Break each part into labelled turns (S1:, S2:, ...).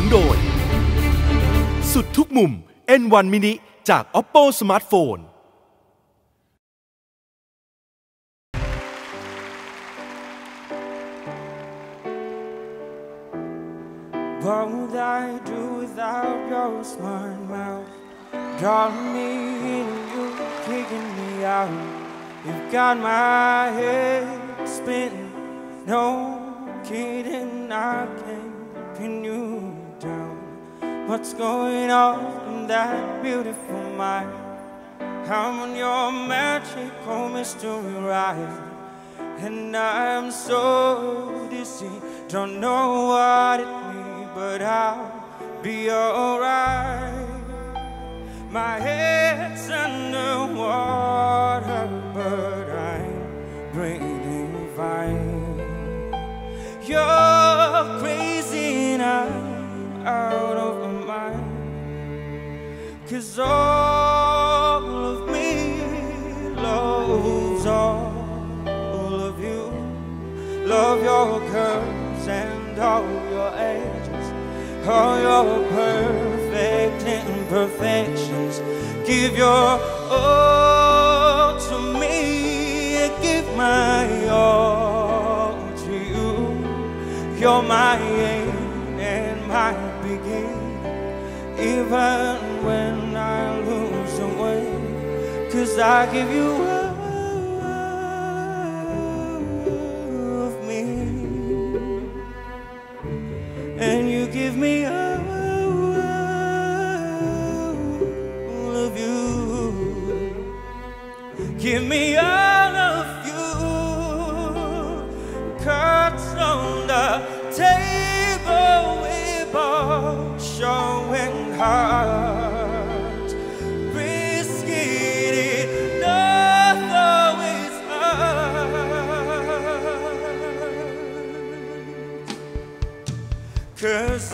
S1: นุนโดย สุดทุกมุม N1 mini จาก Oppo Smartphone
S2: What would I do without your smart mouth? Drawing me in, you kicking me out. You've got my head spinning. No kidding, I can't pin you. What's going on in that beautiful mind? I'm on your magical oh, mystery ride. And I'm so dizzy, don't know what it means, but I'll be alright. My head's underwater, but I'm breathing fine. You're Cause all of me loves all of you. Love your curves and all your edges, all your perfect imperfections. Give your all to me, and give my all to you. You're my even when I lose the way. Cause I give you all of me, and you give me all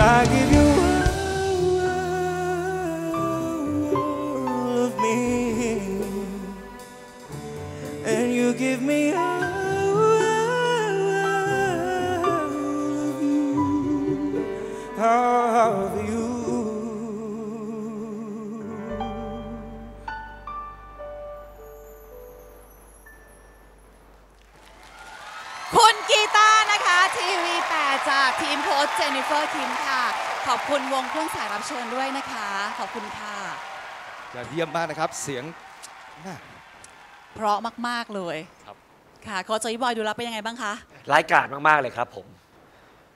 S2: I give you
S3: กีตาร์นะคะทีวี8จากทีมโค้ชเจนนิเฟอร์คิมค่ะ ขอบคุณวงเครื่องสายรับเชิญด้วยนะคะ ขอบคุณค่ะ
S4: ยอดเยี่ยมมากนะครับ เสียงน่า
S3: เพราะมาก ๆ เลย
S5: ครับ
S3: ค่ะโค้ชจอยบอยดูแล้วเป็นยังไงบ้างคะ
S5: ร้ายกาจมาก ๆ เลยครับผม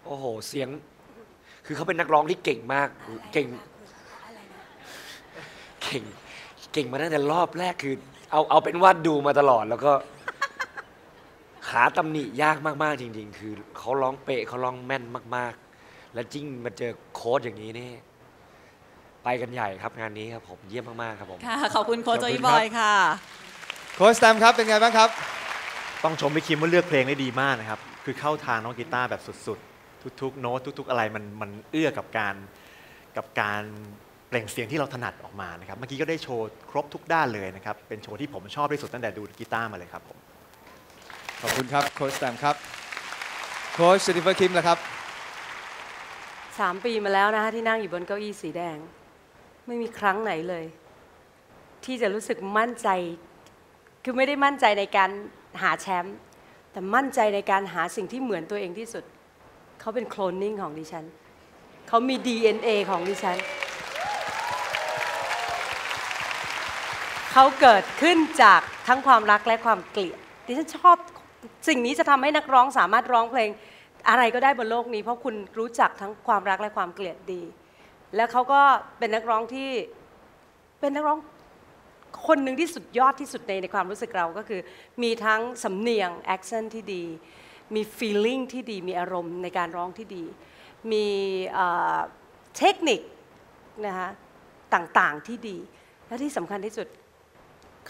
S5: โอ้โห เสียง คือเขาเป็นนักร้องที่เก่งมาก เก่ง เก่ง เก่งมาตั้งแต่รอบแรกคือ เอา เอาเป็นว่าดูมาตลอดแล้วก็ หาตำหนิยากมากๆจริง ๆ คือเขาร้องเป๊ะเขาร้องแม่นมาก ๆ แล้วจริงมาเจอโค้ดอย่างนี้นี่ไปกันใหญ่ครับงานนี้ครับผมเยี่ยมมากๆครับผม
S3: ค่ะขอบคุณโค้ชจอยบอยค่ะ
S4: โค้ชแตมครับเป็นไงบ้างครับ
S6: ต้องชมพี่คิมว่าเลือกเพลงได้ดีมากนะครับ คือเข้าทางน้องกีตาร์แบบสุดๆ ทุกๆ โน้ตทุก ๆ อะไรมันมันเอื้อกับการกับการเปล่งเสียงที่เราถนัดออกมานะครับ เมื่อกี้ก็ได้โชว์ครบทุกด้านเลยนะครับ เป็นโชว์ที่ผมชอบที่สุดตั้งแต่ดูกีตาร์มาเลยครับผม
S4: ขอบคุณครับโค้ชแสตมป์ครับโค้ชเจนิเฟอร์คิมนะครับ
S7: สามปีมาแล้วนะคะที่นั่งอยู่บนเก้าอี้สีแดง ไม่มีครั้งไหนเลย ที่จะรู้สึกมั่นใจ คือไม่ได้มั่นใจในการหาแชมป์แต่มั่นใจในการหาสิ่งที่เหมือนตัวเองที่สุด เขาเป็นโคลนนิ่งของดิฉัน เขามี DNA ของดิฉัน เขาเกิดขึ้นจากทั้งความรักและความเกลียดดิฉันชอบ สิ่งนี้จะทำให้นักร้องสามารถร้องเพลงอะไรก็ได้บนโลกนี้ เพราะคุณรู้จักทั้งความรักและความเกลียดดี แล้วเขาก็เป็นนักร้องที่เป็นนักร้องคนหนึ่งที่สุดยอดที่สุดในในความรู้สึกเราก็คือ มีทั้งสำเนียง accent ที่ดี มี feeling ที่ดี มีอารมณ์ในการร้องที่ดี มีเทคนิคนะคะต่างๆที่ดี และที่สำคัญที่สุด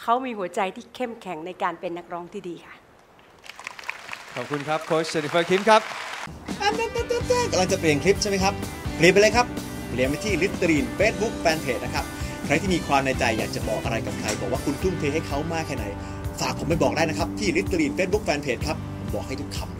S7: เขามีหัวใจที่เข้มแข็งในการเป็นนักร้องที่ดีค่ะ
S4: ขอบคุณครับโค้ชเจนิเฟอร์คิมครับ
S8: กำลังจะเปลี่ยนคลิปใช่ไหมครับ เปลี่ยนไปเลยครับ เปลี่ยนไปที่ Listerine เฟซบุ๊กแฟนเพจนะครับ ใครที่มีความในใจอยากจะบอกอะไรกับใคร บอกว่าคุณทุ่มเทให้เขามากแค่ไหน ฝากผมไปบอกได้นะครับ ที่ Listerine เฟซบุ๊กแฟนเพจครับผมบอกให้ทุกคำ